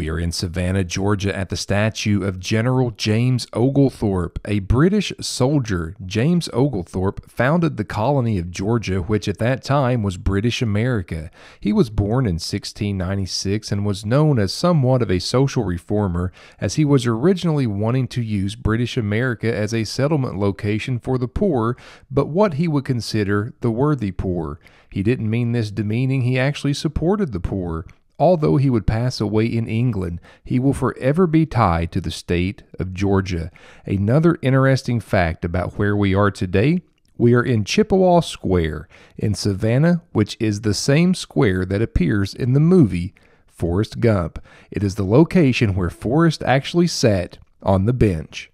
We are in Savannah, Georgia, at the statue of General James Oglethorpe, a British soldier. James Oglethorpe founded the colony of Georgia, which at that time was British America. He was born in 1696 and was known as somewhat of a social reformer, as he was originally wanting to use British America as a settlement location for the poor, but what he would consider the worthy poor. He didn't mean this demeaning, he actually supported the poor. Although he would pass away in England, he will forever be tied to the state of Georgia. Another interesting fact about where we are today we are in Chippewa Square in Savannah, which is the same square that appears in the movie Forrest Gump. It is the location where Forrest actually sat on the bench.